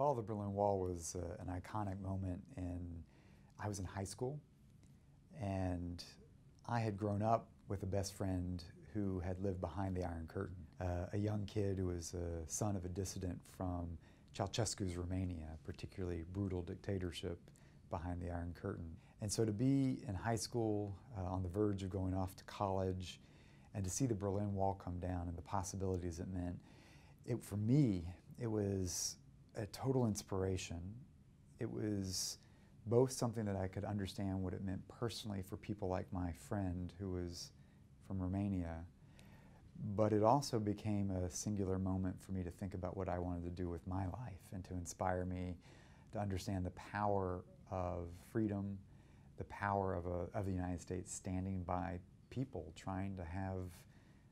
fall of the Berlin Wall was uh, an iconic moment and I was in high school and I had grown up with a best friend who had lived behind the Iron Curtain, uh, a young kid who was a son of a dissident from Ceausescu's Romania, particularly brutal dictatorship behind the Iron Curtain. And so to be in high school, uh, on the verge of going off to college, and to see the Berlin Wall come down and the possibilities it meant, it, for me, it was a total inspiration. It was both something that I could understand what it meant personally for people like my friend who was from Romania, but it also became a singular moment for me to think about what I wanted to do with my life and to inspire me to understand the power of freedom, the power of, a, of the United States standing by people trying to have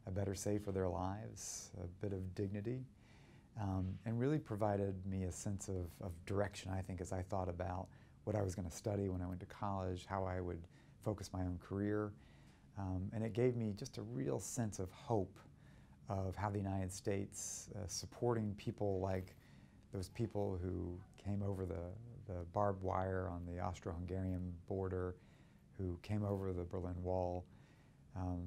a better say for their lives, a bit of dignity, um, and really provided me a sense of, of direction, I think, as I thought about what I was going to study when I went to college, how I would focus my own career. Um, and it gave me just a real sense of hope of how the United States uh, supporting people like those people who came over the, the barbed wire on the Austro-Hungarian border, who came over the Berlin Wall, um,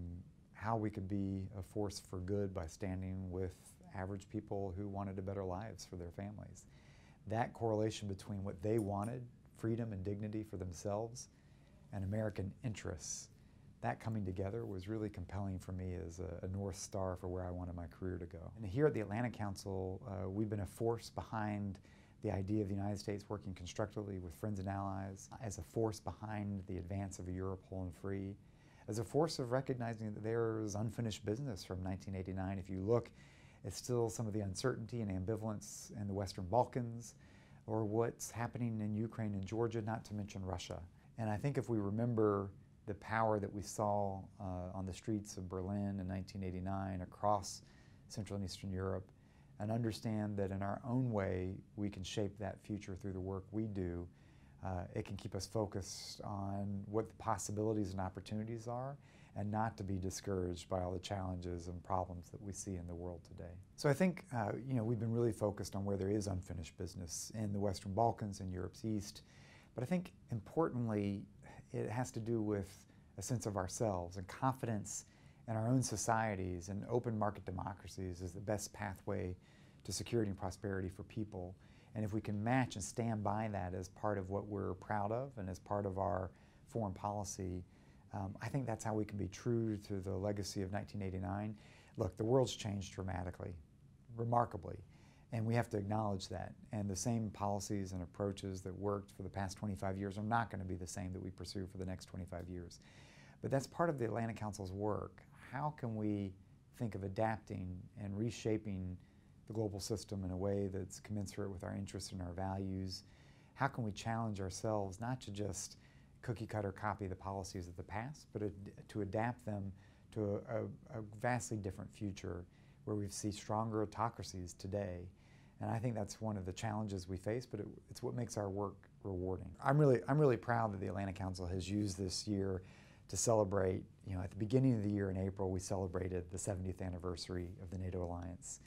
how we could be a force for good by standing with average people who wanted a better lives for their families. That correlation between what they wanted, freedom and dignity for themselves, and American interests, that coming together was really compelling for me as a, a, North Star for where I wanted my career to go. And here at the Atlantic Council, uh, we've been a force behind the idea of the United States working constructively with friends and allies, as a force behind the advance of a Europe whole and free, as a force of recognizing that there is unfinished business from 1989. If you look at still some of the uncertainty and ambivalence in the Western Balkans, or what's happening in Ukraine and Georgia, not to mention Russia. And I think if we remember the power that we saw uh, on the streets of Berlin in 1989 across Central and Eastern Europe, and understand that in our own way we can shape that future through the work we do, uh, it can keep us focused on what the possibilities and opportunities are and not to be discouraged by all the challenges and problems that we see in the world today. So I think uh, you know, we've been really focused on where there is unfinished business in the Western Balkans and Europe's East. But I think importantly, it has to do with a sense of ourselves and confidence in our own societies and open market democracies is the best pathway to security and prosperity for people. And if we can match and stand by that as part of what we're proud of and as part of our foreign policy, um, I think that's how we can be true to the legacy of 1989. Look, the world's changed dramatically, remarkably, and we have to acknowledge that. And the same policies and approaches that worked for the past 25 years are not going to be the same that we pursue for the next 25 years. But that's part of the Atlantic Council's work. How can we think of adapting and reshaping the global system in a way that's commensurate with our interests and our values? How can we challenge ourselves not to just cookie cutter copy the policies of the past, but to adapt them to a, a, a vastly different future where we see stronger autocracies today. And I think that's one of the challenges we face, but it, it's what makes our work rewarding. I'm really, I'm really proud that the Atlantic Council has used this year to celebrate, you know, at the beginning of the year in April, we celebrated the 70th anniversary of the NATO alliance.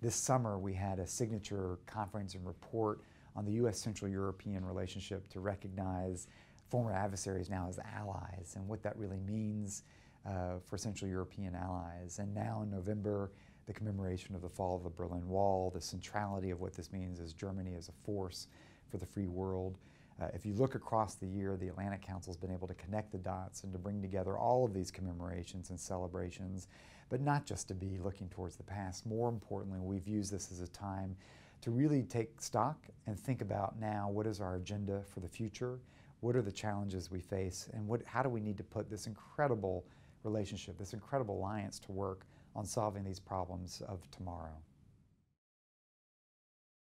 This summer, we had a signature conference and report on the U.S. Central European relationship to recognize former adversaries now as allies and what that really means uh, for Central European allies. And now in November, the commemoration of the fall of the Berlin Wall, the centrality of what this means as Germany as a force for the free world. Uh, if you look across the year, the Atlantic Council has been able to connect the dots and to bring together all of these commemorations and celebrations, but not just to be looking towards the past. More importantly, we've used this as a time to really take stock and think about now what is our agenda for the future, what are the challenges we face, and what, how do we need to put this incredible relationship, this incredible alliance to work on solving these problems of tomorrow.